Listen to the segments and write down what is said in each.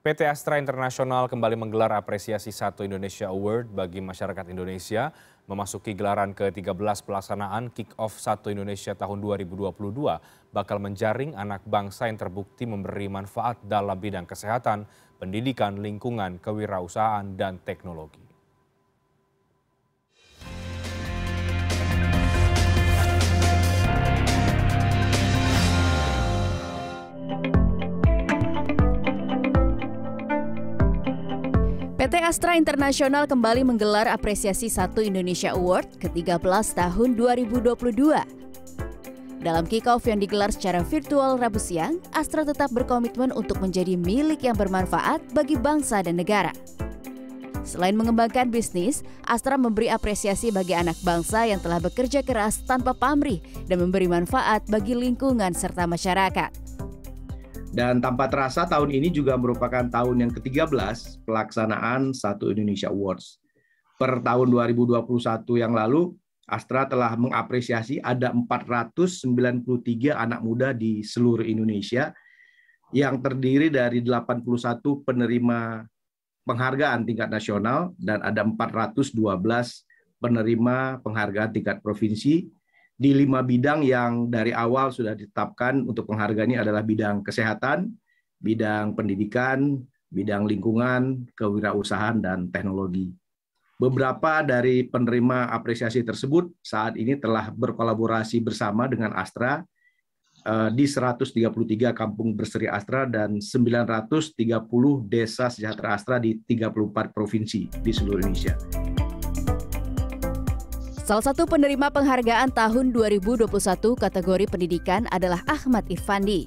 PT Astra International kembali menggelar apresiasi Satu Indonesia Award bagi masyarakat Indonesia memasuki gelaran ke-13 pelaksanaan Kick-Off Satu Indonesia tahun 2022 bakal menjaring anak bangsa yang terbukti memberi manfaat dalam bidang kesehatan, pendidikan, lingkungan, kewirausahaan, dan teknologi. PT Astra International kembali menggelar apresiasi Satu Indonesia Award ke-13 tahun 2022. Dalam kick-off yang digelar secara virtual Rabu siang, Astra tetap berkomitmen untuk menjadi milik yang bermanfaat bagi bangsa dan negara. Selain mengembangkan bisnis, Astra memberi apresiasi bagi anak bangsa yang telah bekerja keras tanpa pamrih dan memberi manfaat bagi lingkungan serta masyarakat. Dan tanpa terasa tahun ini juga merupakan tahun yang ke-13 pelaksanaan Satu Indonesia Awards. Per tahun 2021 yang lalu, Astra telah mengapresiasi ada 493 anak muda di seluruh Indonesia yang terdiri dari 81 penerima penghargaan tingkat nasional dan ada 412 penerima penghargaan tingkat provinsi di lima bidang yang dari awal sudah ditetapkan untuk penghargaan ini adalah bidang kesehatan, bidang pendidikan, bidang lingkungan, kewirausahaan, dan teknologi. Beberapa dari penerima apresiasi tersebut saat ini telah berkolaborasi bersama dengan Astra eh, di 133 kampung berseri Astra dan 930 desa sejahtera Astra di 34 provinsi di seluruh Indonesia. Salah satu penerima penghargaan tahun 2021 kategori pendidikan adalah Ahmad Irfandi.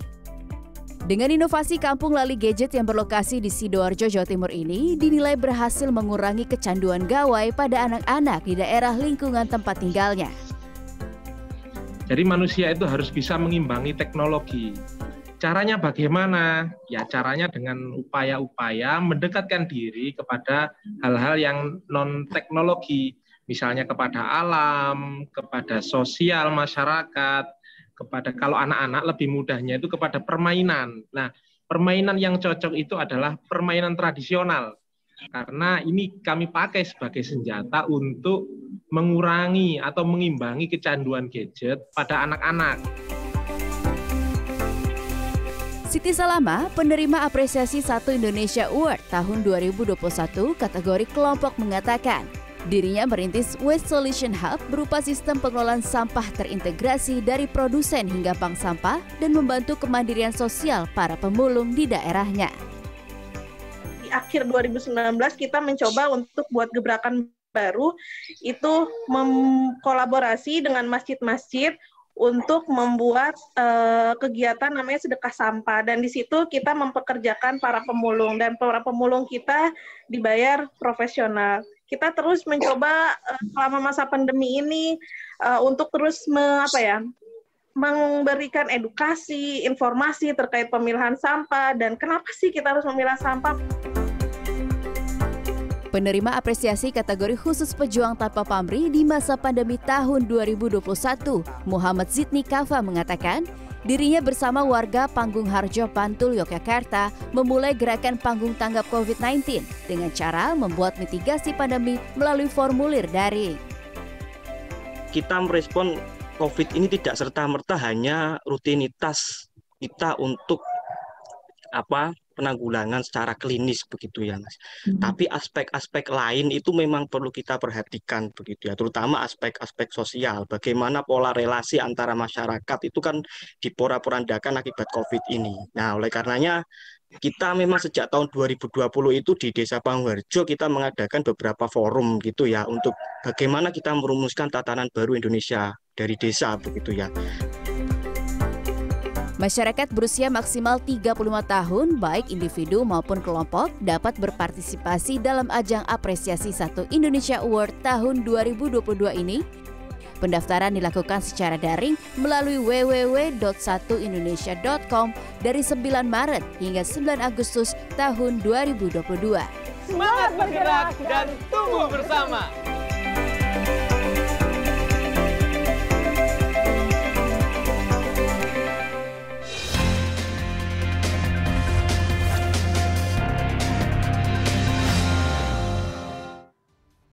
Dengan inovasi kampung lali gadget yang berlokasi di Sidoarjo, Jawa Timur ini dinilai berhasil mengurangi kecanduan gawai pada anak-anak di daerah lingkungan tempat tinggalnya. Jadi manusia itu harus bisa mengimbangi teknologi. Caranya bagaimana? Ya caranya dengan upaya-upaya mendekatkan diri kepada hal-hal yang non teknologi misalnya kepada alam, kepada sosial masyarakat, kepada kalau anak-anak lebih mudahnya itu kepada permainan. Nah, permainan yang cocok itu adalah permainan tradisional. Karena ini kami pakai sebagai senjata untuk mengurangi atau mengimbangi kecanduan gadget pada anak-anak. Siti Salama, penerima apresiasi Satu Indonesia Award tahun 2021 kategori kelompok mengatakan, Dirinya merintis Waste Solution Hub berupa sistem pengelolaan sampah terintegrasi dari produsen hingga bank sampah dan membantu kemandirian sosial para pemulung di daerahnya. Di akhir 2019 kita mencoba untuk buat gebrakan baru. Itu mengkolaborasi dengan masjid-masjid untuk membuat uh, kegiatan namanya sedekah sampah. Dan di situ kita mempekerjakan para pemulung. Dan para pemulung kita dibayar profesional kita terus mencoba uh, selama masa pandemi ini uh, untuk terus me, apa ya memberikan edukasi, informasi terkait pemilahan sampah dan kenapa sih kita harus memilah sampah. Penerima apresiasi kategori khusus pejuang tanpa pamrih di masa pandemi tahun 2021, Muhammad Zidni Kafa mengatakan, Dirinya bersama warga Panggung Harjo Bantul Yogyakarta memulai gerakan panggung tanggap COVID-19 dengan cara membuat mitigasi pandemi melalui formulir daring. Kita merespon COVID ini tidak serta-merta hanya rutinitas kita untuk apa penanggulangan secara klinis begitu ya Mas. Hmm. Tapi aspek-aspek lain itu memang perlu kita perhatikan begitu ya, terutama aspek-aspek sosial. Bagaimana pola relasi antara masyarakat itu kan dipora-porandakan akibat Covid ini. Nah, oleh karenanya kita memang sejak tahun 2020 itu di Desa Pangwarjo kita mengadakan beberapa forum gitu ya untuk bagaimana kita merumuskan tatanan baru Indonesia dari desa begitu ya. Masyarakat berusia maksimal 35 tahun, baik individu maupun kelompok, dapat berpartisipasi dalam ajang apresiasi Satu Indonesia Award tahun 2022 ini. Pendaftaran dilakukan secara daring melalui www.satuindonesia.com dari 9 Maret hingga 9 Agustus tahun 2022. Semangat bergerak dan tumbuh bersama!